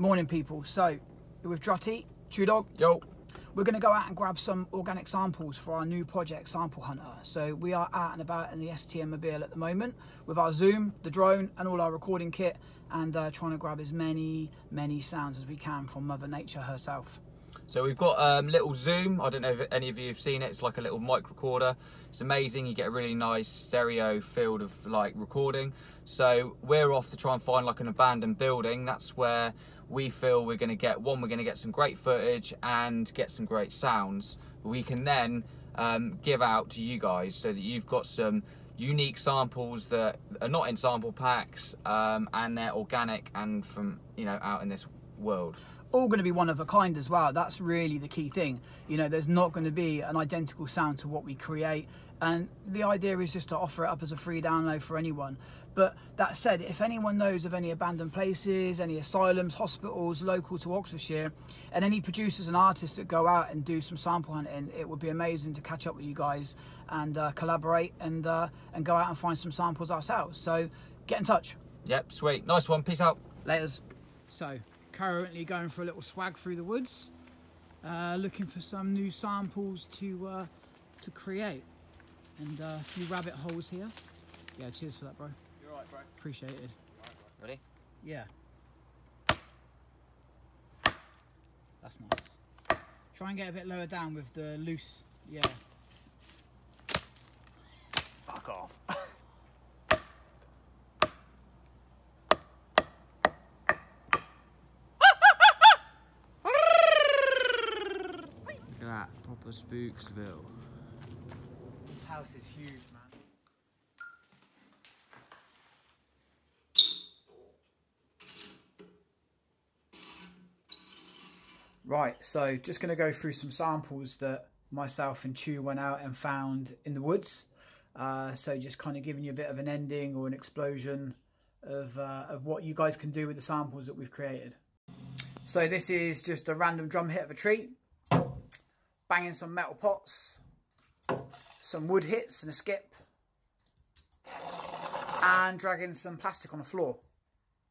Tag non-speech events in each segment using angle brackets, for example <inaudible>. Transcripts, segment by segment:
Morning, people. So, with Drutty, Chew Dog, Yo. we're going to go out and grab some organic samples for our new project, Sample Hunter. So, we are out and about in the STM Mobile at the moment with our Zoom, the drone, and all our recording kit, and uh, trying to grab as many, many sounds as we can from Mother Nature herself. So we've got um, little Zoom. I don't know if any of you have seen it. It's like a little mic recorder. It's amazing. You get a really nice stereo field of like recording. So we're off to try and find like an abandoned building. That's where we feel we're going to get one. We're going to get some great footage and get some great sounds. We can then um, give out to you guys so that you've got some unique samples that are not in sample packs um, and they're organic and from you know out in this world. All going to be one of a kind as well. That's really the key thing. You know, there's not going to be an identical sound to what we create. And the idea is just to offer it up as a free download for anyone. But that said, if anyone knows of any abandoned places, any asylums, hospitals local to Oxfordshire, and any producers and artists that go out and do some sample hunting, it would be amazing to catch up with you guys and uh, collaborate and uh, and go out and find some samples ourselves. So get in touch. Yep, sweet. Nice one. Peace out. Laters. So, currently going for a little swag through the woods, uh, looking for some new samples to uh, to create, and uh, a few rabbit holes here. Yeah, cheers for that, bro. You're right, bro. Appreciated. Ready? Yeah. That's nice. Try and get a bit lower down with the loose. Yeah. Fuck off. <laughs> Look at that. Proper Spooksville. This house is huge, man. Right, so just going to go through some samples that myself and Chew went out and found in the woods. Uh, so just kind of giving you a bit of an ending or an explosion of, uh, of what you guys can do with the samples that we've created. So this is just a random drum hit of a tree, banging some metal pots, some wood hits and a skip, and dragging some plastic on the floor.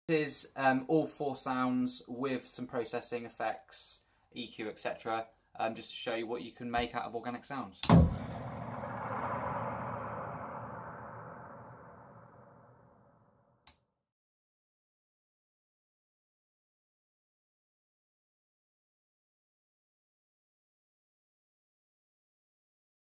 This is um, all four sounds with some processing effects, EQ, etc. Um, just to show you what you can make out of organic sounds.